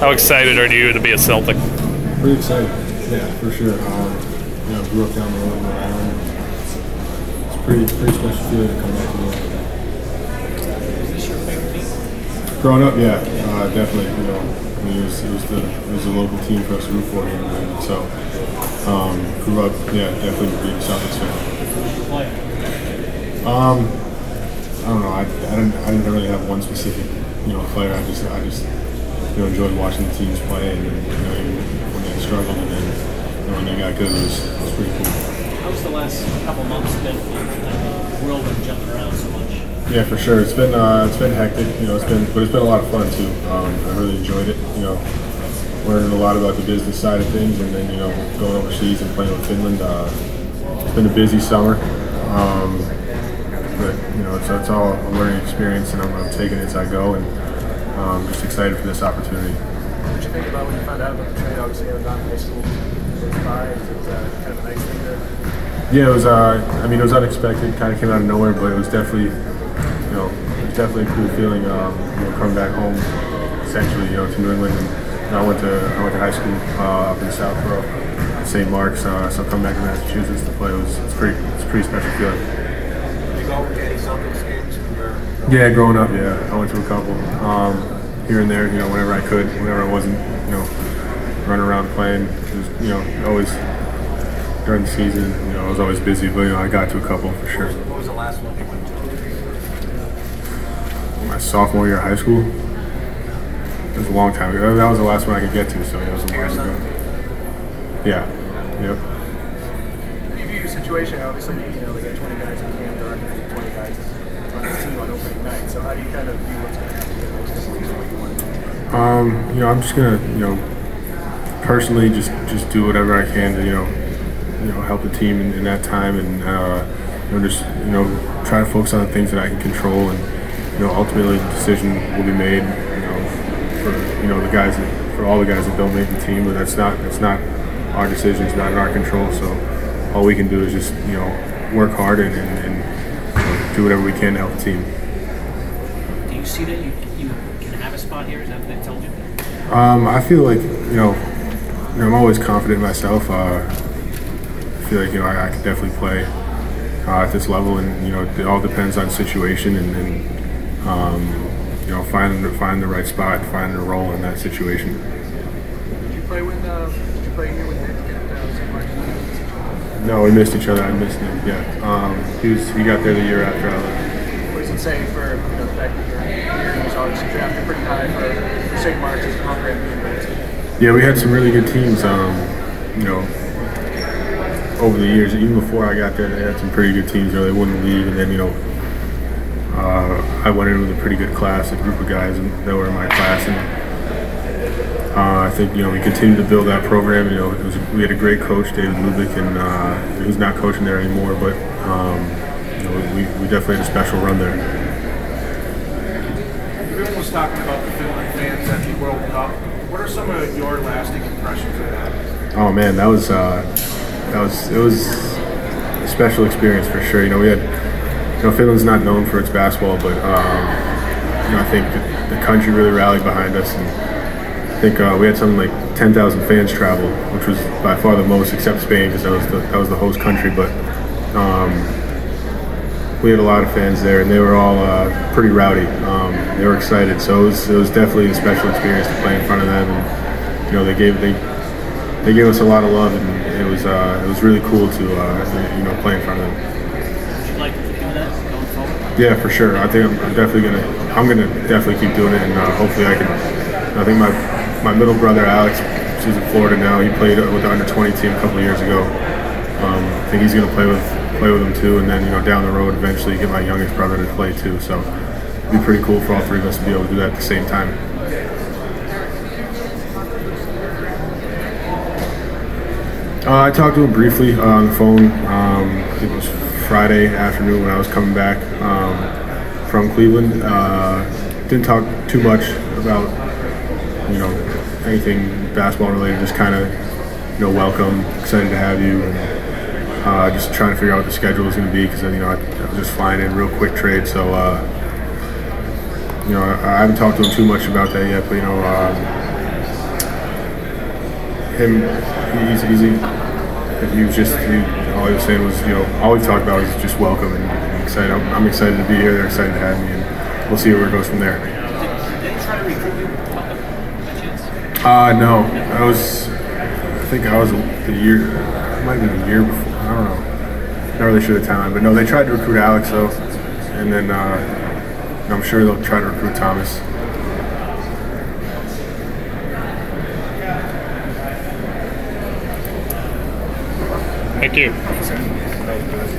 How excited are you to be a Celtic? Pretty excited, yeah, for sure. Um, you know, grew up down the road in Rhode Island. It's pretty, pretty special feeling to come back to North. Growing up, yeah, uh, definitely. You know, I mean, it was, it was the it was a local team for us to root for here, and so um, grew up, yeah, definitely being a Celtics fan. Um, I don't know. I, I didn't I didn't really have one specific you know player. I just I just you know enjoyed watching the teams play, and you know when they struggled, and then you know, when they got good, it was, it was pretty cool. How's the last couple months been? The world been jumping around so much. Yeah, for sure. It's been uh, it's been hectic. You know, it's been but it's been a lot of fun too. Um, I really enjoyed it. You know, learning a lot about the business side of things, and then you know going overseas and playing with Finland. Uh, it's been a busy summer. Um, but you know, it's, it's all a learning experience, and I'm, I'm taking it as I go, and um, just excited for this opportunity. What did you think about when you found out about the trade? Obviously, I was not high school. Close. It was uh, kind of a nice thing to. Yeah, it was. Uh, I mean, it was unexpected. Kind of came out of nowhere, but it was definitely, you know, it was definitely a cool feeling. Um, you know, coming back home, essentially, you know, to New England. And, know, I went to I went to high school uh, up in Southborough, St. Mark's. Uh, so coming back to Massachusetts to play was it's pretty it's pretty special feeling. Yeah, growing up, yeah, I went to a couple um, here and there. You know, whenever I could, whenever I wasn't, you know, running around playing. Was, you know, always during the season. You know, I was always busy, but you know, I got to a couple for sure. What was the last one you went to? My sophomore year of high school. It was a long time ago. That was the last one I could get to, so yeah, it was a while ago. Yeah. Yep. Do you view your situation? Obviously, you know, they got 20 guys in camp. There aren't going to be 20 guys So how do you kind of view what's going to happen? Um, you know, I'm just gonna, you know, personally just just do whatever I can to, you know, you know, help the team in, in that time, and uh, you know, just you know, try to focus on the things that I can control, and you know, ultimately the decision will be made, you know, for you know the guys that, for all the guys that don't make the team, but that's not that's not our decision, it's not in our control. So all we can do is just you know work hard and, and, do whatever we can to help the team. Do you see that you, you can have a spot here? Is that what they told you? Um, I feel like you know, you know, I'm always confident in myself. Uh, I feel like you know I, I can definitely play uh, at this level, and you know it all depends on situation and, and um, you know finding the, finding the right spot, finding a role in that situation. Did you play with? Uh, did you play here with Nick No, we missed each other. I missed him. Yeah, um, he was he got there the year after I left. What does it say for you know the fact that you're was obviously drafted pretty high for, for St. Mark's as a Hunger Yeah, we had some really good teams. Um, you know, over the years, even before I got there, they had some pretty good teams. You know, they wouldn't leave, and then you know, uh, I went in with a pretty good class, a group of guys that were in my class, and uh, I think you know we continued to build that program. You know, it was, we had a great coach, David Lubick, and uh, he's not coaching there anymore, but um, you know, we, we definitely had a special run there. Everyone was talking about the Finland fans at the World Cup. What are some of your lasting impressions of that? Oh man, that was uh, that was it was a special experience for sure. You know, we had you know Finland's not known for its basketball, but um, you know I think the, the country really rallied behind us, and I think uh, we had something like 10,000 fans travel, which was by far the most, except Spain because that was the that was the host country. But um, we had a lot of fans there, and they were all uh, pretty rowdy. Um, they were excited, so it was, it was definitely a special experience to play in front of them. And you know, they gave they they gave us a lot of love, and it was uh, it was really cool to uh, you know play in front of them. Would you like to do that going forward? Yeah, for sure. I think I'm, I'm definitely gonna I'm gonna definitely keep doing it, and uh, hopefully I can. I think my my middle brother Alex, who's in Florida now, he played with the under 20 team a couple years ago. Um, I think he's gonna play with play with them too, and then you know down the road eventually get my youngest brother to play too. So it'd be pretty cool for all three of us to be able to do that at the same time. Uh, I talked to him briefly uh, on the phone. Um, it was Friday afternoon when I was coming back um, from Cleveland. Uh, didn't talk too much about you know anything basketball related. Just kind of you know welcome, excited to have you, and uh, just trying to figure out what the schedule is going to be because you know I, was just flying in real quick trade. So uh, you know I, I haven't talked to him too much about that yet, but you know. Um, him, he's easy. He was just, he, all he was saying was, you know, all we've talked about was just welcome and, and excited. I'm, I'm excited to be here. They're excited to have me, and we'll see where it goes from there. Did, did they try to recruit you? By chance? Uh, no, I was, I think I was the year, might have been a year before. I don't know. Not really sure the timeline, but no, they tried to recruit Alex though, and then uh, I'm sure they'll try to recruit Thomas. Thank you.